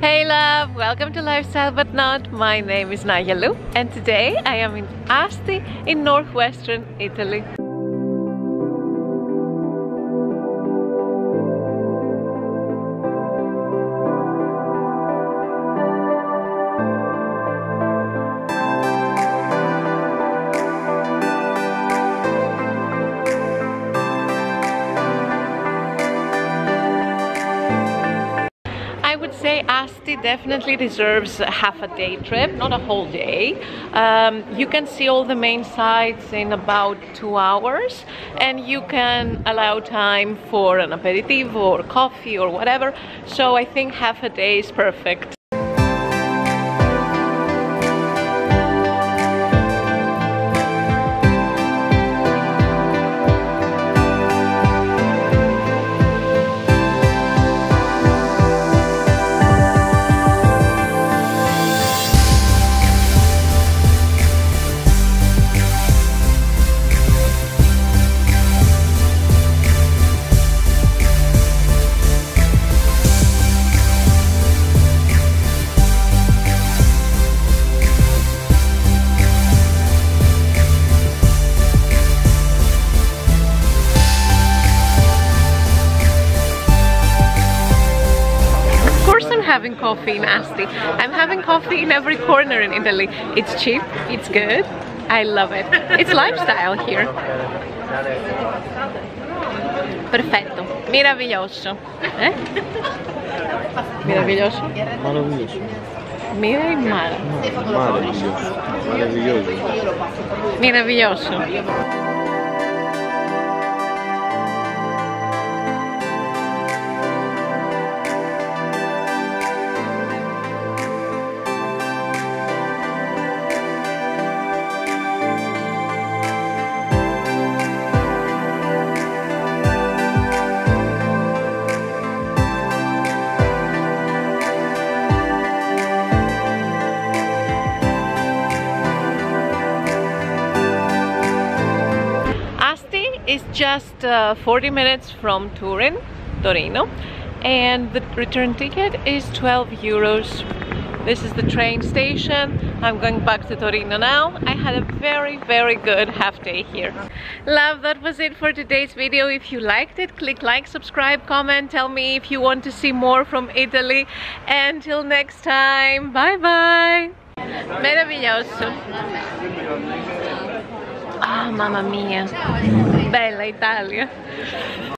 Hey love, welcome to Lifestyle But Not. My name is Naya Lou and today I am in Asti in northwestern Italy. Would say Asti definitely deserves half a day trip, not a whole day. Um, you can see all the main sites in about two hours and you can allow time for an aperitif or coffee or whatever. So I think half a day is perfect. Having coffee in Asti. I'm having coffee in every corner in Italy. It's cheap, it's good, I love it. It's lifestyle here. Perfetto, meraviglioso. Eh? Meraviglioso? Maravilloso. Mira y mara. Maravilloso. Maravilloso. Meraviglioso. Is just uh, 40 minutes from Turin, Torino, and the return ticket is 12 euros. This is the train station. I'm going back to Torino now. I had a very, very good half day here. Love, that was it for today's video. If you liked it, click like, subscribe, comment, tell me if you want to see more from Italy. Until next time, bye bye. Meraviglioso. Ah, mamma mia. Bella Italia.